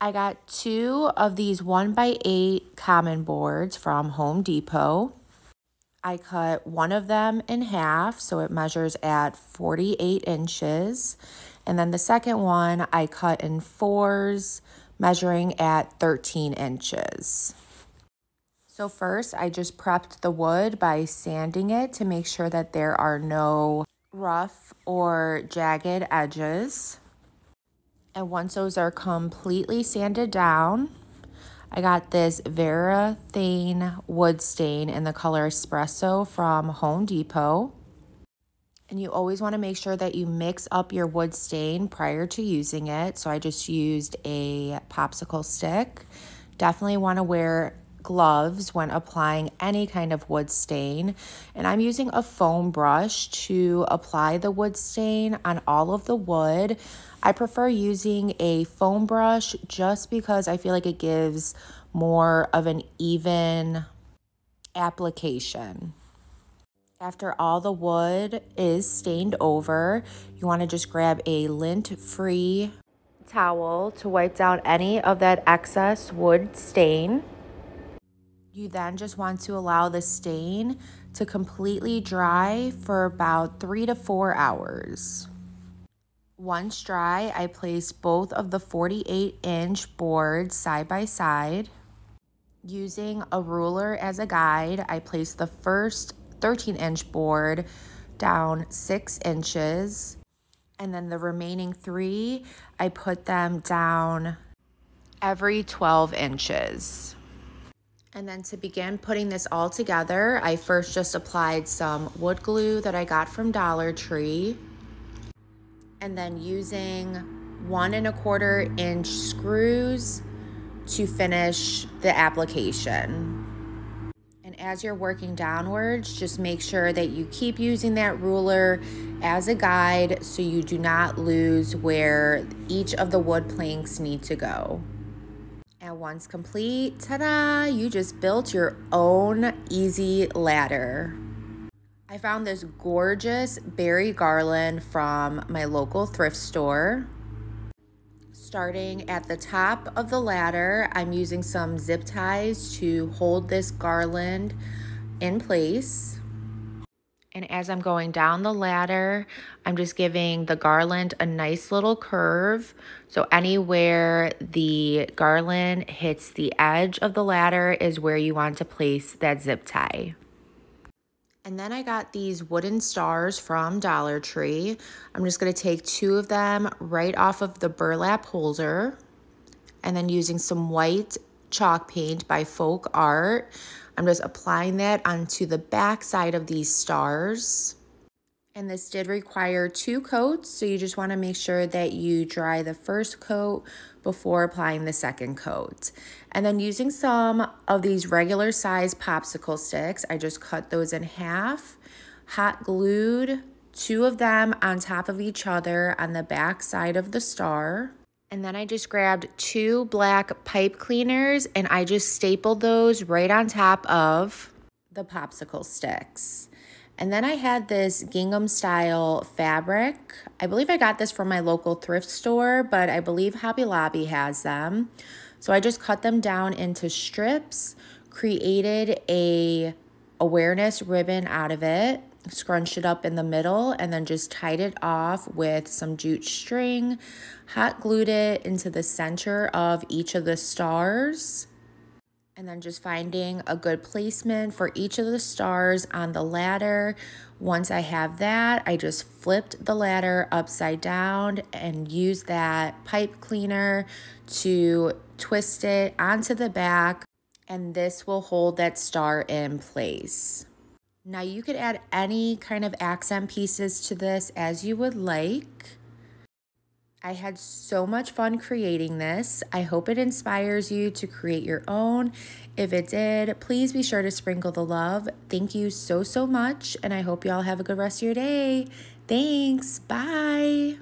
I got two of these 1 by 8 common boards from Home Depot. I cut one of them in half, so it measures at 48 inches. And then the second one I cut in fours, measuring at 13 inches. So first, I just prepped the wood by sanding it to make sure that there are no rough or jagged edges. And once those are completely sanded down, I got this Varathane wood stain in the color Espresso from Home Depot. And you always want to make sure that you mix up your wood stain prior to using it. So I just used a popsicle stick. Definitely want to wear gloves when applying any kind of wood stain. And I'm using a foam brush to apply the wood stain on all of the wood. I prefer using a foam brush just because I feel like it gives more of an even application. After all the wood is stained over, you want to just grab a lint-free towel to wipe down any of that excess wood stain. You then just want to allow the stain to completely dry for about three to four hours. Once dry, I place both of the 48 inch boards side by side. Using a ruler as a guide, I place the first 13 inch board down six inches. And then the remaining three, I put them down every 12 inches. And then to begin putting this all together, I first just applied some wood glue that I got from Dollar Tree. And then using one and a quarter inch screws to finish the application. And as you're working downwards, just make sure that you keep using that ruler as a guide so you do not lose where each of the wood planks need to go. Once complete, ta-da, you just built your own easy ladder. I found this gorgeous berry garland from my local thrift store. Starting at the top of the ladder, I'm using some zip ties to hold this garland in place. And as I'm going down the ladder, I'm just giving the garland a nice little curve. So anywhere the garland hits the edge of the ladder is where you want to place that zip tie. And then I got these wooden stars from Dollar Tree. I'm just going to take two of them right off of the burlap holder and then using some white chalk paint by Folk Art, I'm just applying that onto the back side of these stars. And this did require two coats, so you just want to make sure that you dry the first coat before applying the second coat. And then using some of these regular size popsicle sticks, I just cut those in half, hot glued two of them on top of each other on the back side of the star. And then I just grabbed two black pipe cleaners and I just stapled those right on top of the popsicle sticks. And then I had this gingham style fabric. I believe I got this from my local thrift store, but I believe Hobby Lobby has them. So I just cut them down into strips, created a awareness ribbon out of it, scrunched it up in the middle, and then just tied it off with some jute string, hot glued it into the center of each of the stars. And then just finding a good placement for each of the stars on the ladder. Once I have that, I just flipped the ladder upside down and used that pipe cleaner to twist it onto the back. And this will hold that star in place. Now you could add any kind of accent pieces to this as you would like. I had so much fun creating this. I hope it inspires you to create your own. If it did, please be sure to sprinkle the love. Thank you so, so much, and I hope y'all have a good rest of your day. Thanks. Bye.